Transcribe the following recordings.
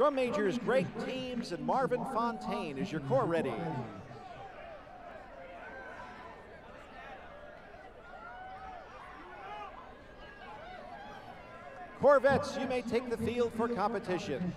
Drum majors Greg Teams and Marvin Fontaine is your corps ready. CorpsVets, you may take the field for competition.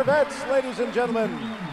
CorpsVets, ladies and gentlemen.